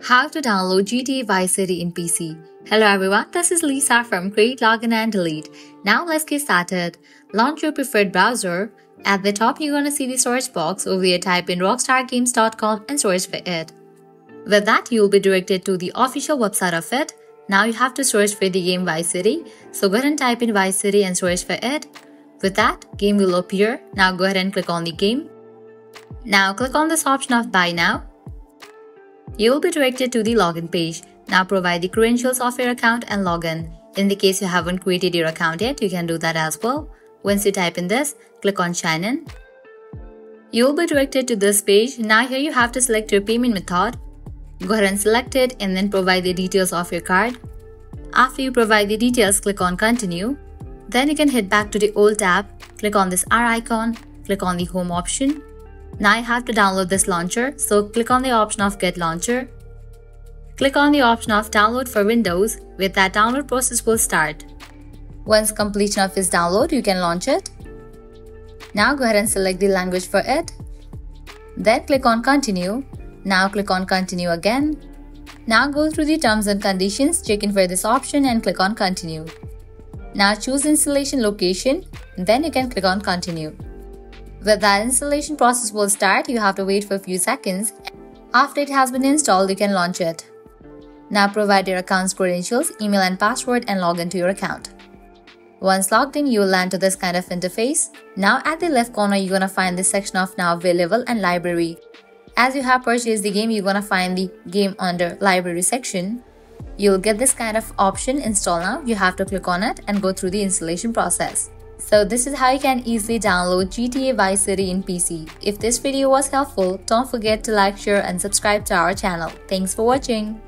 How to download GTA Vice City in PC. Hello everyone, this is Lisa from Create, Login and Delete. Now let's get started. Launch your preferred browser. At the top, you're to see the search box. Over here, type in rockstargames.com and search for it. With that, you'll be directed to the official website of it. Now you have to search for the game Vice City. So go ahead and type in Vice City and search for it. With that, game will appear. Now go ahead and click on the game. Now click on this option of Buy Now. You will be directed to the login page. Now provide the credentials of your account and login. In the case you haven't created your account yet, you can do that as well. Once you type in this, click on Sign In. You will be directed to this page. Now here you have to select your payment method. Go ahead and select it and then provide the details of your card. After you provide the details, click on Continue. Then you can head back to the old tab, click on this R icon, click on the Home option, now I have to download this launcher, so click on the option of Get Launcher. Click on the option of Download for Windows, with that download process will start. Once completion of its download, you can launch it. Now go ahead and select the language for it. Then click on Continue. Now click on Continue again. Now go through the terms and conditions, check in for this option and click on Continue. Now choose installation location, then you can click on Continue. When that installation process will start, you have to wait for a few seconds. After it has been installed, you can launch it. Now provide your account's credentials, email and password and log into your account. Once logged in, you will land to this kind of interface. Now at the left corner, you're gonna find this section of now available and library. As you have purchased the game, you're gonna find the game under library section. You'll get this kind of option install now. You have to click on it and go through the installation process. So this is how you can easily download GTA Vice City in PC. If this video was helpful, don't forget to like, share and subscribe to our channel. Thanks for watching.